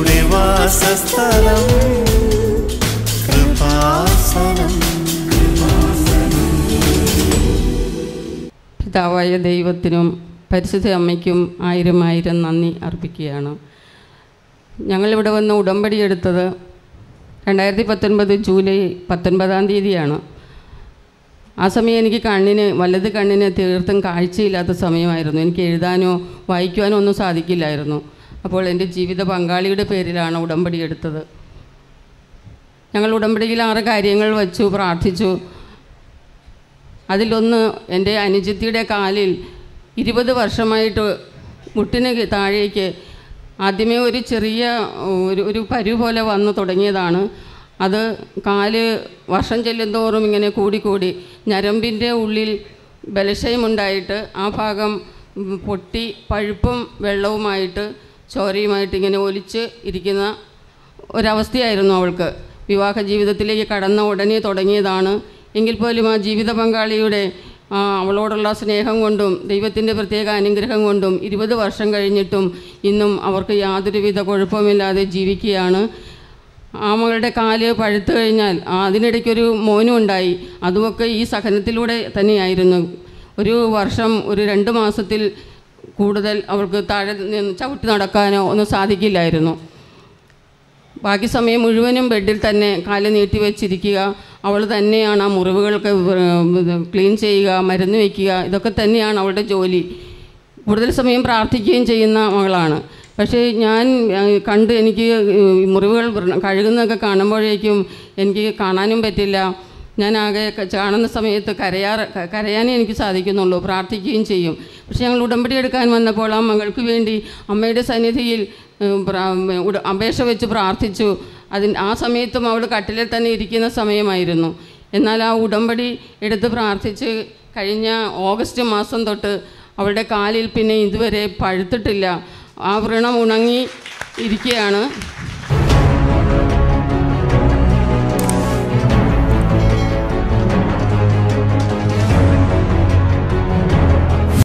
നിന്റെ വാസസ്ഥലം. കൃപാസനം. പിതാവായ ദൈവത്തിനും പരിശുദ്ധ അമ്മയ്ക്കും ആയിരം ആയിരം നന്ദി അർപ്പിക്കുകയാണ്. ഞങ്ങളിവിടെ വന്ന് ഉടമ്പടി എടുത്തത് രണ്ടായിരത്തി പത്തൊൻപത് ജൂലൈ പത്തൊൻപതാം തീയതിയാണ്. ആ സമയം എനിക്ക് കണ്ണിന് വലത് കണ്ണിന് തീർത്തും കാഴ്ചയില്ലാത്ത സമയമായിരുന്നു. എനിക്ക് എഴുതാനോ വായിക്കുവാനോ ഒന്നും സാധിക്കില്ലായിരുന്നു. അപ്പോൾ എന്റെ ജീവിത പങ്കാളിയുടെ പേരിലാണ് ഉടമ്പടി എടുത്തത്. ഞങ്ങൾ ഉടമ്പടിയിൽ ആറ് കാര്യങ്ങൾ വച്ചു പ്രാർത്ഥിച്ചു. അതിലൊന്ന് എന്റെ അനുജത്തിയുടെ കാലിൽ ഇരുപത് വർഷമായിട്ട് മുട്ടിന് താഴേക്ക് ആദ്യമേ ഒരു ചെറിയ ഒരു ഒരു പരു പോലെ വന്നു തുടങ്ങിയതാണ്. അത് കാൽ വർഷം ചെല്ലുന്തോറും ഇങ്ങനെ കൂടിക്കൂടി ഞരമ്പിന്റെ ഉള്ളിൽ ബലക്ഷയമുണ്ടായിട്ട് ആ ഭാഗം പൊട്ടി പഴുപ്പും വെള്ളവുമായിട്ട് ചോരയുമായിട്ട് ഇങ്ങനെ ഒലിച്ച് ഇരിക്കുന്ന ഒരവസ്ഥയായിരുന്നു അവൾക്ക്. വിവാഹ ജീവിതത്തിലേക്ക് കടന്ന ഉടനെ തുടങ്ങിയതാണ്. എങ്കിൽ പോലും ആ ജീവിത പങ്കാളിയുടെ അവളോടുള്ള സ്നേഹം കൊണ്ടും ദൈവത്തിന്റെ പ്രത്യേക അനുഗ്രഹം കൊണ്ടും ഇരുപത് വർഷം കഴിഞ്ഞിട്ടും ഇന്നും അവർക്ക് യാതൊരുവിധ കുഴപ്പമില്ലാതെ ജീവിക്കുകയാണ്. ആ മകളുടെ കാൽ പഴുത്തു കഴിഞ്ഞാൽ അതിനിടയ്ക്കൊരു മോനും ഉണ്ടായി. അതുമൊക്കെ ഈ സഹനത്തിലൂടെ തന്നെയായിരുന്നു. ഒരു വർഷം ഒരു രണ്ട് മാസത്തിൽ കൂടുതൽ അവൾക്ക് താഴെ നിന്ന് ചവിട്ടി നടക്കാനോ ഒന്നും സാധിക്കില്ലായിരുന്നു. ബാക്കി സമയം മുഴുവനും ബെഡിൽ തന്നെ കാൽ നീട്ടി വെച്ചിരിക്കുക. അവൾ തന്നെയാണ് ആ മുറിവുകൾക്ക് ക്ലീൻ ചെയ്യുക മരുന്ന് വയ്ക്കുക ഇതൊക്കെ തന്നെയാണ് അവളുടെ ജോലി. കൂടുതൽ സമയം പ്രാർത്ഥിക്കുകയും ചെയ്യുന്ന മകളാണ്. പക്ഷേ ഞാൻ കണ്ട് എനിക്ക് മുറിവുകൾ കഴുകുന്നതൊക്കെ കാണുമ്പോഴേക്കും എനിക്ക് കാണാനും പറ്റില്ല. ഞാൻ ആകെ കാണുന്ന സമയത്ത് കരയാറ് കരയാനേ എനിക്ക് സാധിക്കുന്നുള്ളൂ പ്രാർത്ഥിക്കുകയും ചെയ്യും. പക്ഷേ ഞങ്ങൾ ഉടമ്പടി എടുക്കാൻ വന്നപ്പോൾ ആ മകൾക്ക് വേണ്ടി അമ്മയുടെ സന്നിധിയിൽ അപേക്ഷ വെച്ച് പ്രാർത്ഥിച്ചു. അതിന് ആ സമയത്തും അവൾ കട്ടിലിൽ തന്നെ ഇരിക്കുന്ന സമയമായിരുന്നു. എന്നാൽ ആ ഉടമ്പടി എടുത്ത് പ്രാർത്ഥിച്ച് കഴിഞ്ഞ ഓഗസ്റ്റ് മാസം തൊട്ട് അവളുടെ കാലിൽ പിന്നെ ഇതുവരെ പഴുത്തിട്ടില്ല. ആ വ്രണം ഉണങ്ങി ഇരിക്കുകയാണ്